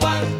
one.